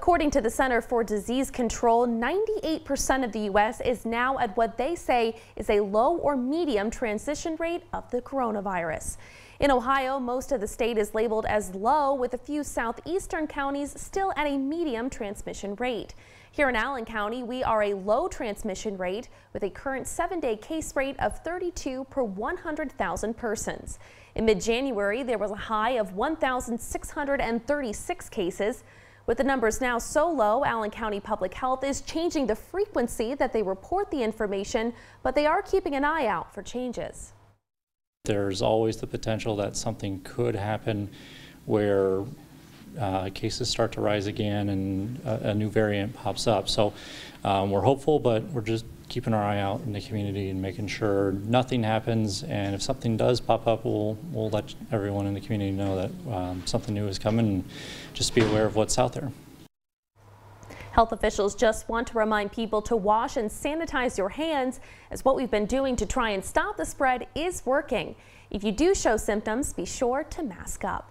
According to the Center for Disease Control, 98% of the U.S. is now at what they say is a low or medium transmission rate of the coronavirus. In Ohio, most of the state is labeled as low, with a few southeastern counties still at a medium transmission rate. Here in Allen County, we are a low transmission rate with a current seven-day case rate of 32 per 100,000 persons. In mid-January, there was a high of 1,636 cases. With the numbers now so low, Allen County Public Health is changing the frequency that they report the information, but they are keeping an eye out for changes. There's always the potential that something could happen where uh, cases start to rise again and a, a new variant pops up. So um, we're hopeful, but we're just keeping our eye out in the community and making sure nothing happens. And if something does pop up, we'll, we'll let everyone in the community know that um, something new is coming and just be aware of what's out there. Health officials just want to remind people to wash and sanitize your hands as what we've been doing to try and stop the spread is working. If you do show symptoms, be sure to mask up.